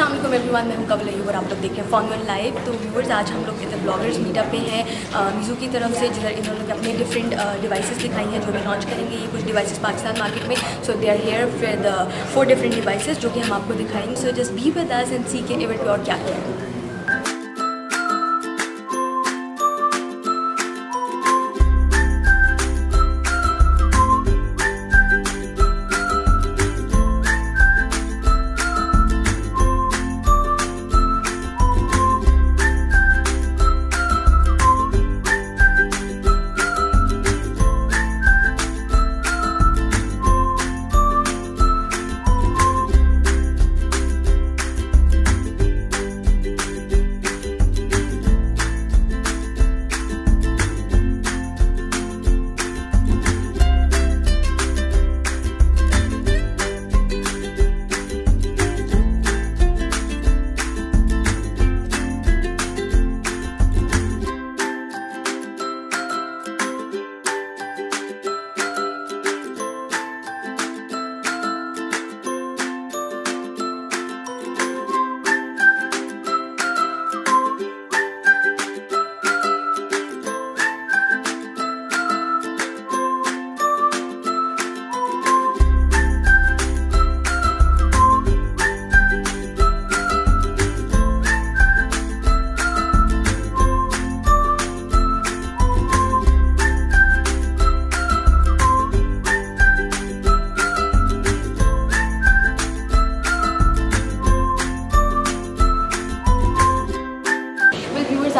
Welcome everyone मैं हूँ कवल अयूब और आप लोग देखें फॉर्मल वन लाइव तो व्यूवर्स आज हम लोग इधर ब्लॉगर्स मीटअप पे हैं। मीज़ू की तरफ़ से जिधर इन्होंने अपने डिफरेंट डिवाइसेस दिखाई हैं, जो भी लॉन्च करेंगे, ये कुछ डिवाइसेस पाकिस्तान मार्केट में। So they are here with four different devices जो कि हम आपको दिखाएँगे। So just be with us and see के इवेंट और क्या क्या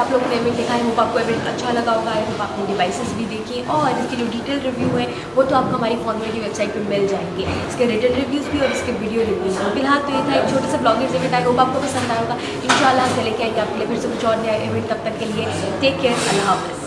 आप लोगों ने भी देखा है वो आपको एवरेज अच्छा लगा होगा है आप आपने डिवाइसेस भी देखी और इसके जो डिटेल रिव्यू है, वो तो आपको हमारी फॉर्मर की वेबसाइट पर मिल जाएँगे। इसके रिटेल रिव्यूज़ भी और इसके वीडियो रिव्यूज़ भी। फ़िलहाल तो ये था एक छोटे से ब्लॉगिंग इवेंट आई वो आपको पसंद आएगा इन शाला से लेके आएँगे आपके लिए फिर से कुछ और नया इवेंट तब तक के लिए टेक केयर अल्लाह हाफ़